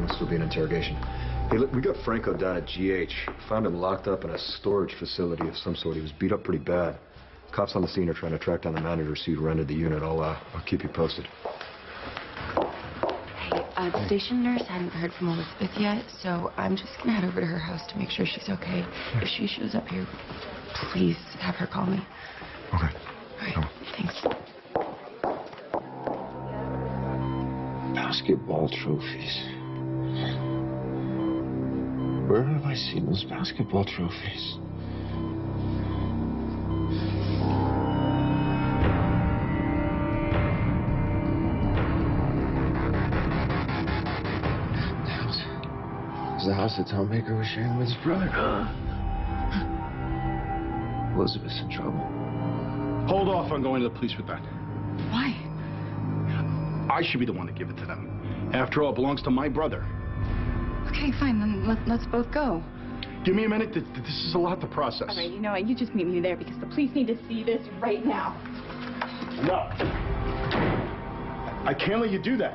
Must still be an interrogation. Hey, look, we got Franco down at GH. Found him locked up in a storage facility of some sort. He was beat up pretty bad. Cops on the scene are trying to track down the manager, see who rented the unit. I'll, uh, I'll keep you posted. Hey, uh, the station nurse hadn't heard from Elizabeth yet, so I'm just gonna head over to her house to make sure she's okay. If she shows up here, please have her call me. Okay. All right, thanks. Basketball trophies. Where have I seen those basketball trophies? The house. It was the house that Tom Baker was sharing with his brother. Elizabeth's in trouble. Hold off on going to the police with that. Why? I should be the one to give it to them. After all, it belongs to my brother. Okay, fine. Then let, let's both go. Give me a minute. Th- th- This is a lot to process. All right, you know what? You just meet me there because the police need to see this right now. No. I can't let you do that.